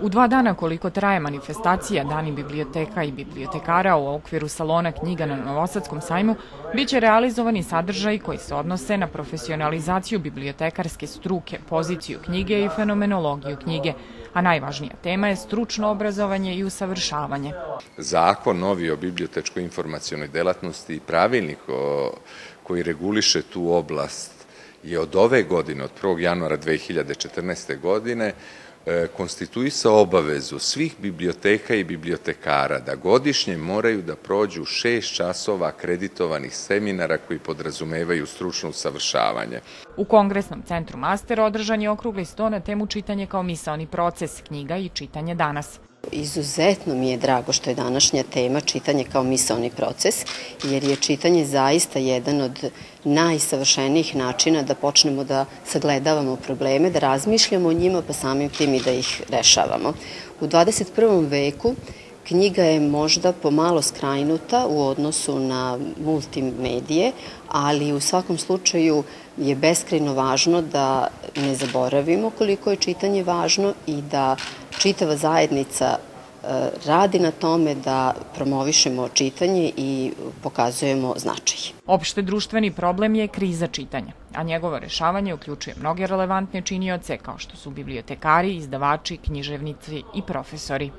U dva dana koliko traje manifestacija Dani biblioteka i bibliotekara u okviru salona knjiga na Novosadskom sajmu, biće realizovani sadržaji koji se odnose na profesionalizaciju bibliotekarske struke, poziciju knjige i fenomenologiju knjige, a najvažnija tema je stručno obrazovanje i usavršavanje. Zakon novi o bibliotečko-informacionoj delatnosti i pravilnik koji reguliše tu oblast je od ove godine, od 1. januara 2014. godine, konstituisao obavezu svih biblioteka i bibliotekara da godišnje moraju da prođu šest časova akreditovanih seminara koji podrazumevaju stručno usavršavanje. U Kongresnom centru Master održan je okrugli sto na temu čitanje kao misaoni proces, knjiga i čitanje danas. Izuzetno mi je drago što je današnja tema čitanje kao misalni proces, jer je čitanje zaista jedan od najsavršenijih načina da počnemo da sagledavamo probleme, da razmišljamo o njima, pa samim tim i da ih rešavamo. U 21. veku Knjiga je možda pomalo skrajnuta u odnosu na multimedije, ali u svakom slučaju je beskrajno važno da ne zaboravimo koliko je čitanje važno i da čitava zajednica radi na tome da promovišemo čitanje i pokazujemo značaj. Opšte društveni problem je kriza čitanja, a njegovo rešavanje uključuje mnoge relevantne činioce kao što su bibliotekari, izdavači, književnici i profesori.